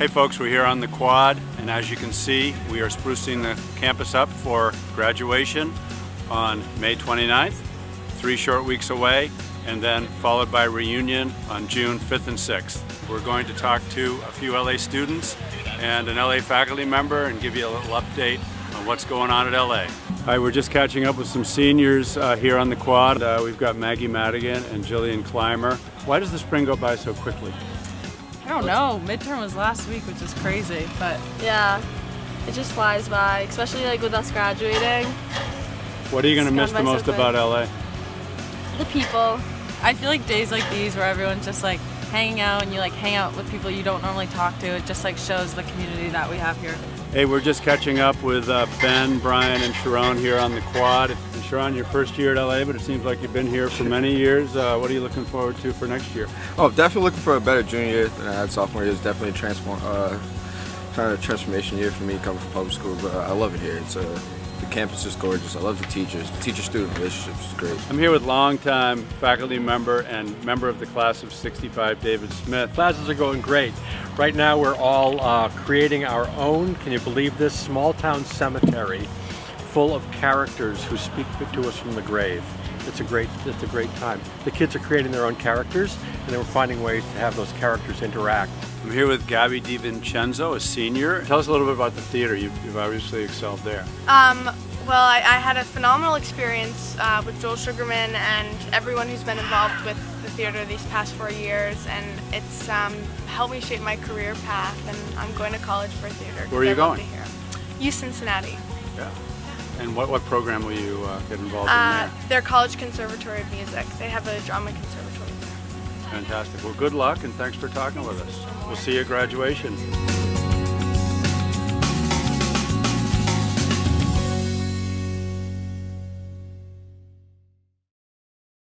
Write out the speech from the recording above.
Hey folks, we're here on the quad, and as you can see, we are sprucing the campus up for graduation on May 29th, three short weeks away, and then followed by reunion on June 5th and 6th. We're going to talk to a few LA students and an LA faculty member and give you a little update on what's going on at LA. Hi, we're just catching up with some seniors uh, here on the quad. Uh, we've got Maggie Madigan and Jillian Clymer. Why does the spring go by so quickly? I don't know. Midterm was last week, which is crazy, but Yeah, it just flies by, especially like with us graduating. What are you going to miss the most so about LA? The people. I feel like days like these where everyone's just like hanging out and you like hang out with people you don't normally talk to, it just like shows the community that we have here. Hey, we're just catching up with uh, Ben, Brian, and Sharon here on the quad. And Sharon, your first year at LA, but it seems like you've been here for many years. Uh, what are you looking forward to for next year? Oh, definitely looking for a better junior year than I had sophomore year. It's definitely a transform, uh, kind of a transformation year for me coming from public school. But I love it here. It's uh, the campus is gorgeous. I love the teachers. The teacher-student relationships is great. I'm here with longtime faculty member and member of the class of 65, David Smith. Classes are going great. Right now we're all uh, creating our own, can you believe this, small town cemetery full of characters who speak to us from the grave. It's a great, it's a great time. The kids are creating their own characters and they are finding ways to have those characters interact. I'm here with Gabby DiVincenzo, a senior. Tell us a little bit about the theater. You've, you've obviously excelled there. Um, well, I, I had a phenomenal experience uh, with Joel Sugarman and everyone who's been involved with the theater these past four years, and it's um, helped me shape my career path. And I'm going to college for theater. Where are you I love going? it here. U Cincinnati. Yeah. And what, what program will you uh, get involved Uh, in their College Conservatory of Music. They have a drama conservatory there. there? Fantastic. Well, good luck and thanks for talking with us. We'll see you at graduation.